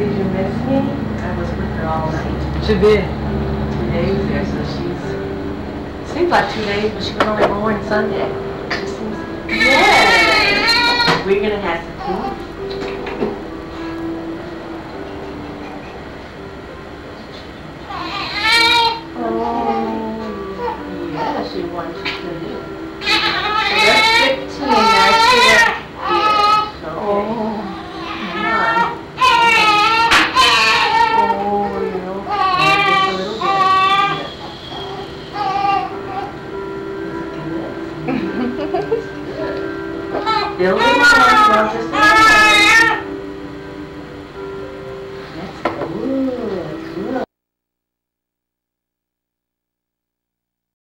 Did you miss me? I was with her all night. She did. Two days there, so she's, seems like two days, but she was only born Sunday. It seems- Yeah. We're gonna have some food. Oh, yeah, she wants to do. Building a little